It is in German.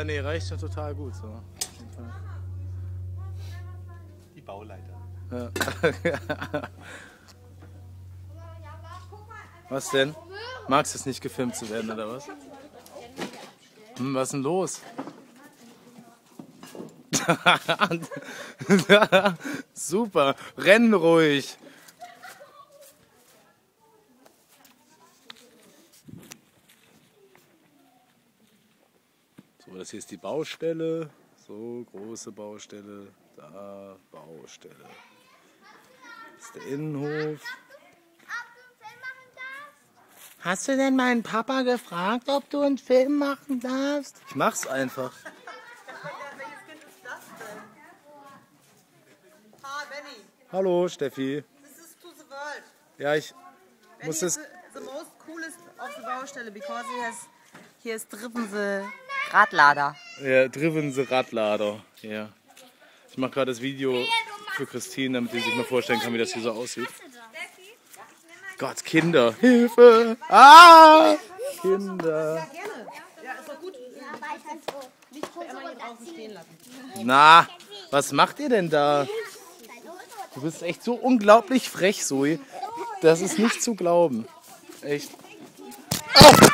Ja, nee, reicht schon total gut so. Die Bauleiter. Ja. was denn? Magst du es nicht gefilmt zu werden oder was? Hm, was ist denn los? Super, renn ruhig. So, das hier ist die Baustelle. So, große Baustelle. Da, Baustelle. Das ist der Innenhof. Hast du denn meinen Papa gefragt, ob du einen Film machen darfst? Ich mach's einfach. Welches Kind ist das denn? Benny, Hallo, Steffi. this is to the world. Ja, ich Benny muss is es. the, the most coolest of the Baustelle because he has he has driven the Radlader. Ja, driven the Radlader. Ja. Ich mache gerade das Video für Christine, damit sie sich mal vorstellen kann, wie das hier so aussieht. Gott, Kinder, Hilfe! Ah! Kinder. Na, was macht ihr denn da? Du bist echt so unglaublich frech, Zoe. Das ist nicht zu glauben. Echt. Au!